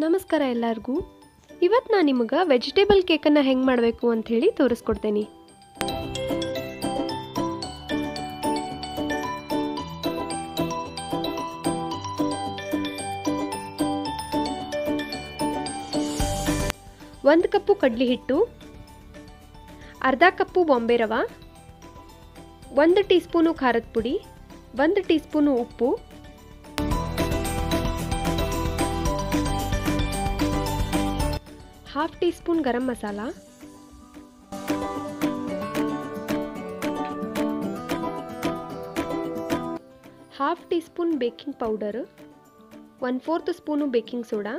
ನಮಸ್ಕಾರ ಎಲ್ಲರಿಗೂ. ಇವತ್ತು ನಾನು ನಿಮಗೆ ವೆಜಿಟೇಬಲ್ ಕೇಕನ್ನು ಹೆಂಗೆ ಮಾಡಬೇಕು ಅಂಥೇಳಿ ತೋರಿಸ್ಕೊಡ್ತೇನೆ. ಒಂದು ಕಪ್ಪು ಕಡ್ಲಿ ಹಿಟ್ಟು, ಅರ್ಧ ಕಪ್ಪು ಬಾಂಬೆ ರವ, ಒಂದು ಟೀ ಸ್ಪೂನು ಖಾರದ ಪುಡಿ, ಒಂದು ಟೀ ಸ್ಪೂನು ಉಪ್ಪು half teaspoon garam masala half teaspoon baking powder one fourth spoon baking soda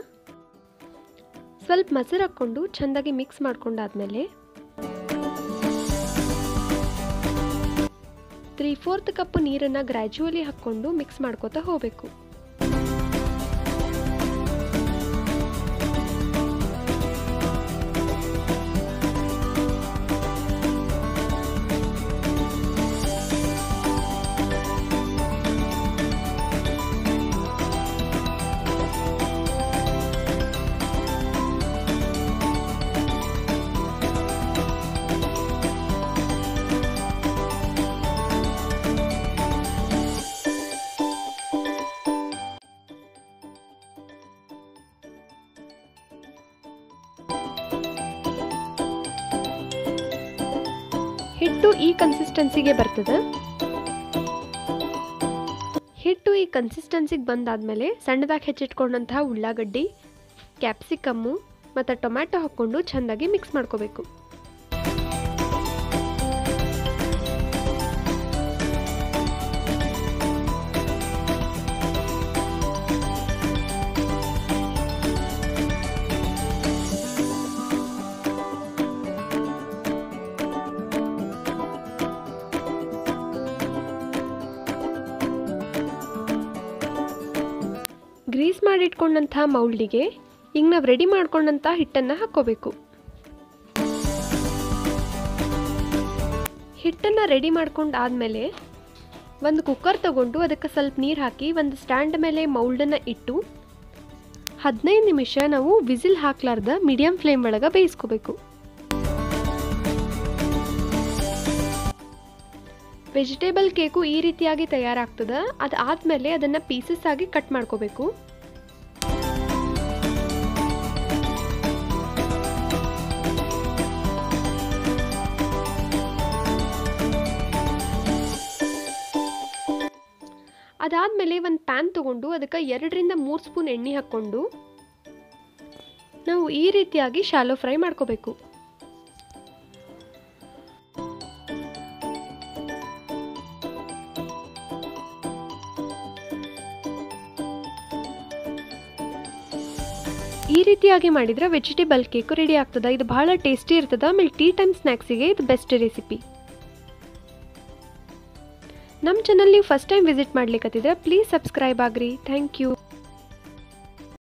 ಸ್ವಲ್ಪ ಮೊಸರು ಹಾಕ್ಕೊಂಡು ಚೆಂದಾಗಿ ಮಿಕ್ಸ್ ಮಾಡ್ಕೊಂಡಾದ್ಮೇಲೆ ತ್ರೀ ಫೋರ್ತ್ ಕಪ್ ನೀರನ್ನು ಗ್ರ್ಯಾಜುವಲಿ ಹಾಕ್ಕೊಂಡು ಮಿಕ್ಸ್ ಮಾಡ್ಕೋತಾ ಹೋಗಬೇಕು. ಹಿಟ್ಟು ಈ ಕನ್ಸಿಸ್ಟೆನ್ಸಿಗೆ ಬರ್ತದೆ. ಹಿಟ್ಟು ಈ ಕನ್ಸಿಸ್ಟೆನ್ಸಿಗೆ ಬಂದಾದ್ಮೇಲೆ ಸಣ್ಣದಾಗಿ ಹೆಚ್ಚಿಟ್ಕೊಂಡಂತಹ ಉಳ್ಳಾಗಡ್ಡಿ ಕ್ಯಾಪ್ಸಿಕಮ್ಮು ಮತ್ತು ಟೊಮ್ಯಾಟೊ ಹಾಕ್ಕೊಂಡು ಚೆಂದಾಗಿ ಮಿಕ್ಸ್ ಮಾಡ್ಕೋಬೇಕು. ಗ್ರೀಸ್ ಮಾಡಿಟ್ಕೊಂಡಂಥ ಮೌಲ್ಡಿಗೆ ಈಗ ನಾವು ರೆಡಿ ಮಾಡ್ಕೊಂಡಂಥ ಹಿಟ್ಟನ್ನು ಹಾಕ್ಕೋಬೇಕು. ಹಿಟ್ಟನ್ನು ರೆಡಿ ಮಾಡ್ಕೊಂಡು ಆದಮೇಲೆ ಒಂದು ಕುಕ್ಕರ್ ತಗೊಂಡು ಅದಕ್ಕೆ ಸ್ವಲ್ಪ ನೀರು ಹಾಕಿ ಒಂದು ಸ್ಟ್ಯಾಂಡ್ ಮೇಲೆ ಮೌಲ್ಡನ್ನು ಇಟ್ಟು ಹದಿನೈದು ನಿಮಿಷ ನಾವು ವಿಸಿಲ್ ಹಾಕ್ಲಾರ್ದ ಮೀಡಿಯಂ ಫ್ಲೇಮ್ ಒಳಗೆ ಬೇಯಿಸ್ಕೋಬೇಕು. ವೆಜಿಟೇಬಲ್ ಕೇಕು ಈ ರೀತಿಯಾಗಿ ತಯಾರಾಗ್ತದೆ. ಅದು ಆದಮೇಲೆ ಅದನ್ನು ಪೀಸಸ್ ಆಗಿ ಕಟ್ ಮಾಡ್ಕೋಬೇಕು. ಅದಾದಮೇಲೆ ಒಂದು ಪ್ಯಾನ್ ತೊಗೊಂಡು ಅದಕ್ಕೆ ಎರಡರಿಂದ ಮೂರು ಸ್ಪೂನ್ ಎಣ್ಣೆ ಹಾಕ್ಕೊಂಡು ನಾವು ಈ ರೀತಿಯಾಗಿ ಶಾಲೋ ಫ್ರೈ ಮಾಡ್ಕೋಬೇಕು. ಈ ರೀತಿಯಾಗಿ ಮಾಡಿದ್ರೆ ವೆಜಿಟೇಬಲ್ ಕೇಕು ರೆಡಿ ಆಗ್ತದೆ. ಇದು ಬಹಳ ಟೇಸ್ಟಿ ಇರ್ತದೆ. ಆಮೇಲೆ ಟೀ ಟೈಮ್ ಸ್ನ್ಯಾಕ್ಸಿಗೆ ಇದು ಬೆಸ್ಟ್ ರೆಸಿಪಿ ನಮ್ಮ ಚಾನಲ್ ನೀವು ಫಸ್ಟ್ ಟೈಮ್ ವಿಸಿಟ್ ಮಾಡ್ಲಿಕ್ಕತ್ತಿದ್ರೆ please subscribe agri. Thank you